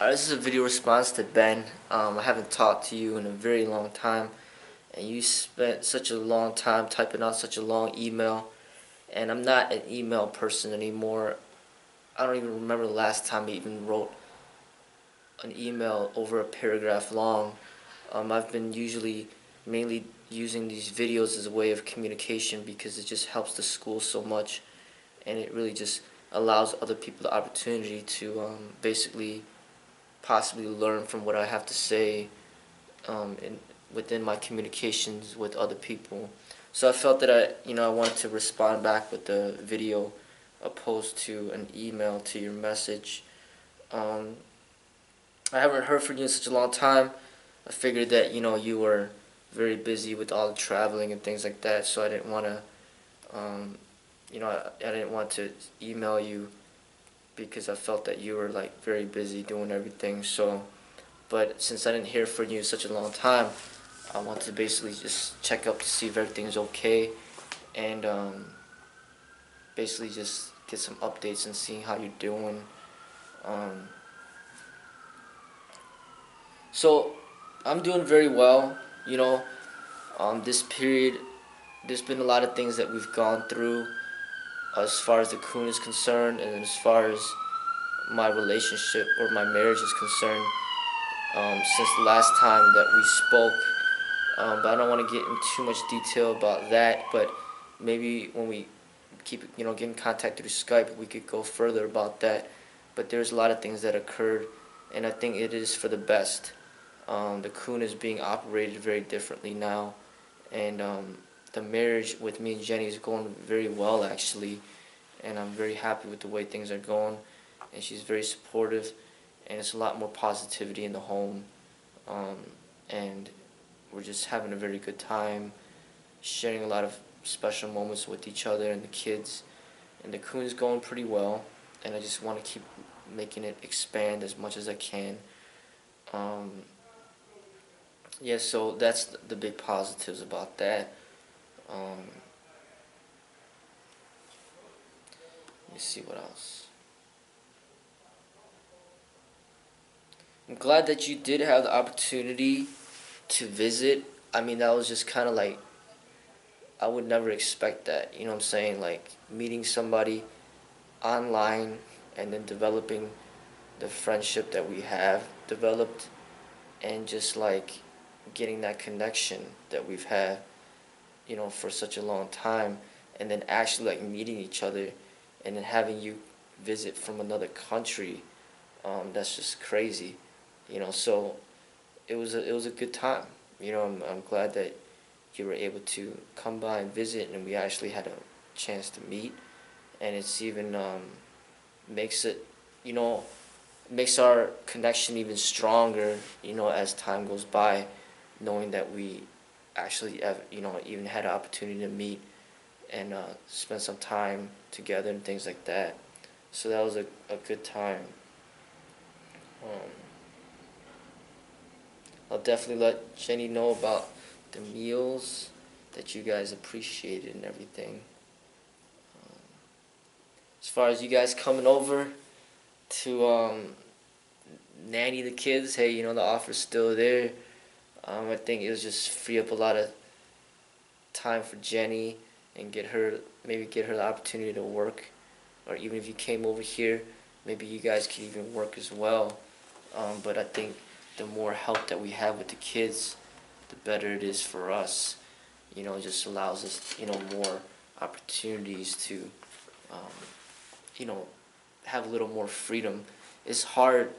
Uh, this is a video response to Ben. Um, I haven't talked to you in a very long time, and you spent such a long time typing out such a long email, and I'm not an email person anymore. I don't even remember the last time I even wrote an email over a paragraph long. Um, I've been usually mainly using these videos as a way of communication because it just helps the school so much, and it really just allows other people the opportunity to um, basically possibly learn from what I have to say um, in, within my communications with other people. So I felt that I, you know, I wanted to respond back with the video opposed to an email to your message. Um, I haven't heard from you in such a long time. I figured that, you know, you were very busy with all the traveling and things like that, so I didn't want to, um, you know, I, I didn't want to email you because I felt that you were like very busy doing everything. So, but since I didn't hear from you such a long time, I want to basically just check up to see if everything's okay, and um, basically just get some updates and seeing how you're doing. Um, so, I'm doing very well. You know, um, this period, there's been a lot of things that we've gone through as far as the kwoon is concerned and as far as my relationship or my marriage is concerned um, since the last time that we spoke. Um, but I don't want to get into too much detail about that. But maybe when we keep, you know, get in contact through Skype, we could go further about that. But there's a lot of things that occurred, and I think it is for the best. Um, the kwoon is being operated very differently now, and um, the marriage with me and Jenny is going very well actually, and I'm very happy with the way things are going, and she's very supportive, and it's a lot more positivity in the home, um, and we're just having a very good time, sharing a lot of special moments with each other and the kids, and the kwoon is going pretty well, and I just want to keep making it expand as much as I can. Um, yeah, so that's the big positives about that. Um, let me see what else. I'm glad that you did have the opportunity to visit. I mean, that was just kind of like, I would never expect that. You know what I'm saying? Like, meeting somebody online and then developing the friendship that we have developed and just like getting that connection that we've had you know, for such a long time, and then actually like meeting each other, and then having you visit from another country, um, that's just crazy, you know. So it was a it was a good time, you know. I'm I'm glad that you were able to come by and visit, and we actually had a chance to meet, and it's even um, makes it, you know, makes our connection even stronger, you know, as time goes by, knowing that we actually ever, you know even had an opportunity to meet and uh, spend some time together and things like that. So that was a, a good time. Um, I'll definitely let Jenny know about the meals that you guys appreciated and everything. Um, as far as you guys coming over to um, nanny the kids, hey, you know the offer's still there. Um, I think it was just free up a lot of time for Jenny and get her maybe get her the opportunity to work, or even if you came over here, maybe you guys could even work as well. Um, but I think the more help that we have with the kids, the better it is for us. You know, it just allows us, you know, more opportunities to, um, you know, have a little more freedom. It's hard,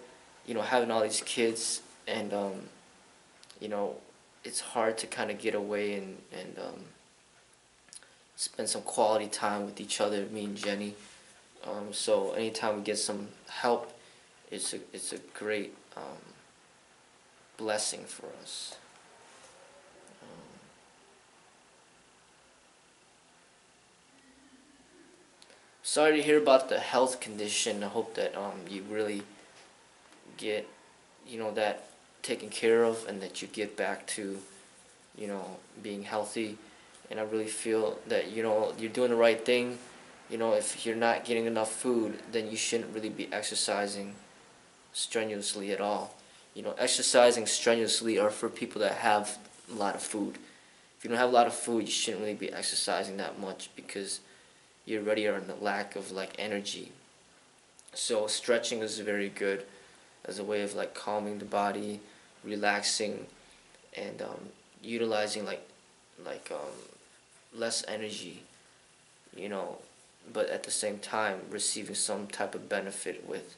you know, having all these kids and um, you know, it's hard to kind of get away and, and um, spend some quality time with each other, me and Jenny. Um, so anytime we get some help, it's a, it's a great um, blessing for us. Um, sorry to hear about the health condition. I hope that um, you really get, you know, that taken care of and that you get back to, you know, being healthy. And I really feel that, you know, you're doing the right thing. You know, if you're not getting enough food, then you shouldn't really be exercising. strenuously at all. You know, exercising strenuously are for people that have a lot of food. If you don't have a lot of food, you shouldn't really be exercising that much because you already are in a lack of like energy. So stretching is very good as a way of like calming the body, relaxing, and um, utilizing like like um, less energy. You know, but at the same time receiving some type of benefit with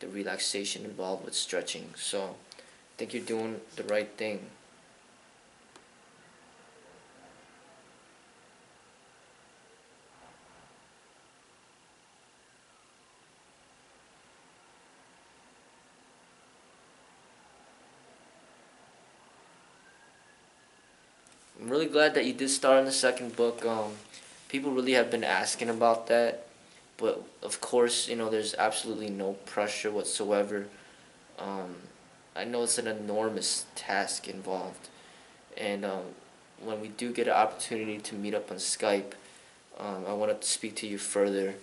the relaxation involved with stretching. So I think you're doing the right thing. I'm really glad that you did start on the second book. Um, people really have been asking about that, but of course, you know, there's absolutely no pressure whatsoever. Um, I know it's an enormous task involved, and um, when we do get an opportunity to meet up on Skype, um, I want to speak to you further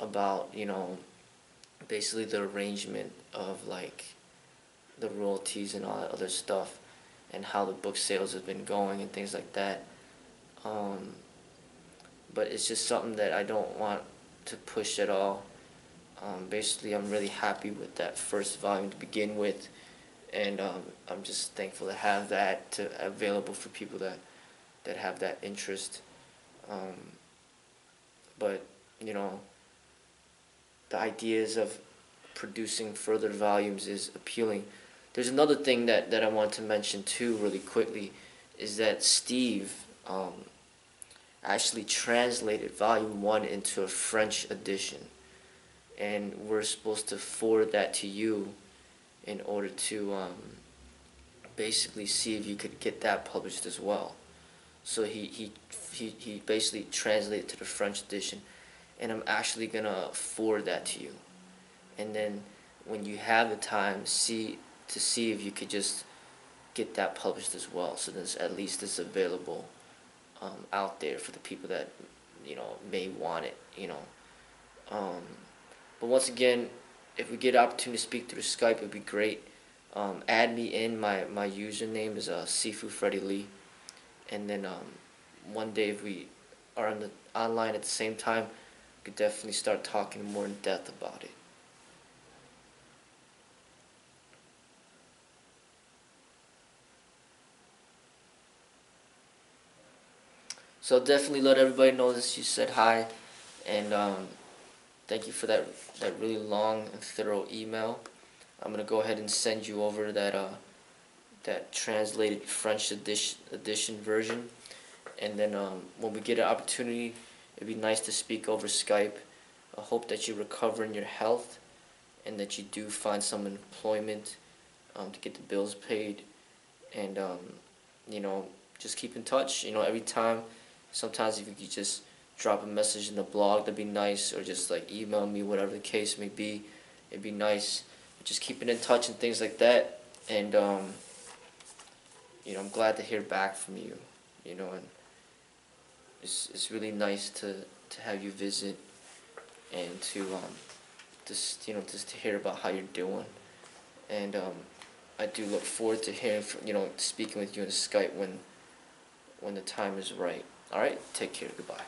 about, you know, basically the arrangement of like the royalties and all that other stuff and how the book sales have been going and things like that. Um, but it's just something that I don't want to push at all. Um, basically, I'm really happy with that first volume to begin with, and um, I'm just thankful to have that to, available for people that that have that interest. Um, but you know, the ideas of producing further volumes is appealing. There's another thing that, that I want to mention too, really quickly, is that Steve um, actually translated Volume 1 into a French edition. And we're supposed to forward that to you in order to um, basically see if you could get that published as well. So he, he, he, he basically translated to the French edition, and I'm actually going to forward that to you. And then when you have the time, see to see if you could just get that published as well. So there's at least it's available um, out there for the people that you know may want it. You know, um, but once again, if we get an opportunity to speak through Skype, it'd be great. Um, add me in. My my username is uh, Sifu Freddie Lee, and then um, one day if we are on the online at the same time, we could definitely start talking more in depth about it. So definitely let everybody know that you said hi, and um, thank you for that that really long and thorough email. I'm gonna go ahead and send you over that uh, that translated French edition edition version, and then um, when we get an opportunity, it'd be nice to speak over Skype. I hope that you recover in your health, and that you do find some employment um, to get the bills paid, and um, you know just keep in touch. You know every time sometimes if you could just drop a message in the blog, that'd be nice, or just like email me, whatever the case may be, it'd be nice. Just keeping in touch and things like that, and um, you know, I'm glad to hear back from you, you know, and it's it's really nice to to have you visit and to um, just you know just to hear about how you're doing, and um, I do look forward to hearing from you know speaking with you on Skype when when the time is right. All right, take care. Goodbye.